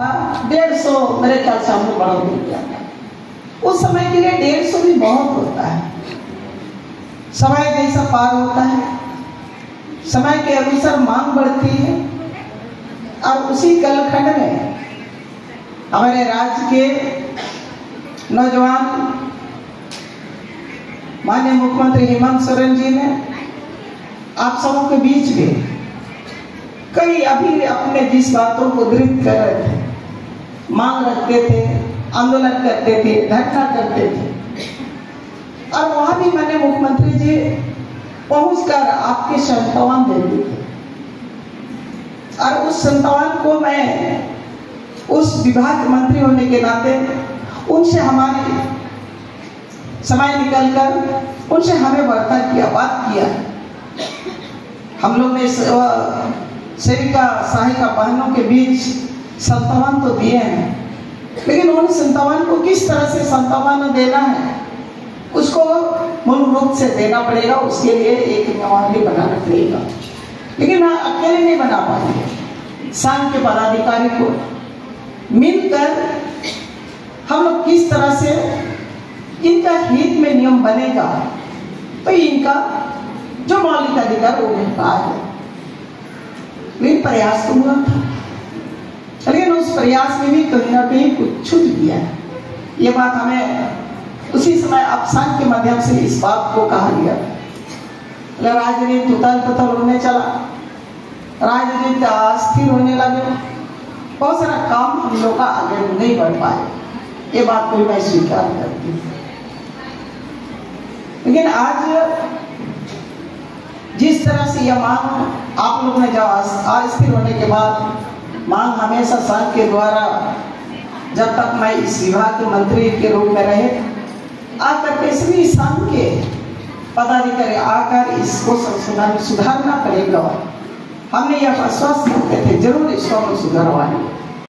डेढ़ सौ मेरे ख्याल से हमने बढ़ोतरी किया था। उस समय के लिए डेढ़ सौ भी बहुत होता है। समय जैसा पार होता है। समय के अनुसार मांग बढ़ती है। और उसी कलखंड में हमारे राज्य के नौजवान माननीय मुख्यमंत्री हेमंत सोरेन जी ने आप सबों के बीच में कई अभी अपने जिस बातों को दृढ़ कर रहे थे, मांग रखते थे, आंदोलन करते थे धरना करते थे। और वहाँ भी मैंने मुख्यमंत्री जी पहुंचकर आपके संतावन देते थे और उस संतावन को मैं उस विभाग मंत्री होने के नाते उनसे हमारी समय निकलकर उनसे हमें वार्ता किया, बात किया। हम लोग ने सेविका, सहायिका बहनों के बीच संतावन तो दिए हैं। लेकिन उन संतावन को किस तरह से संतावन देना है? उसको मूल रूप से देना पड़ेगा, उसके लिए एक नियमावली बनाना पड़ेगा। लेकिन अकेले नहीं बना पाएँगे संघ के पदाधिकारी को मिलकर हम किस तरह से इनका हित में नियम बनेगा तो इनका जो मौलिक अधिकार वो मिल पाए। है लेकिन प्रयास तो हुआ था लेकिन उस प्रयास में भी कहीं ना कहीं कुछ छूट गया ये बात हमें उसी समय अब के माध्यम से इस बात को कहा गया। राजनीति उतार पतल होने चला। राजनीति अस्थिर होने लगे। बहुत सारा काम हम लोग का आगे नहीं बढ़ पाए। ये बात को मैं स्वीकार करती हूँ। लेकिन आज जिस तरह से यह मांग आप लोग ने जब अस्थिर होने के बाद मांग हमेशा संघ के द्वारा जब तक मैं इस विभाग के मंत्री के रूप में रहे आकर के सभी संघ के पदाधिकारी आकर इसको सुधारना पड़ेगा। हमने यह आश्वस्त करते थे, ज़रूर इसको हम सुधारवाएँगे।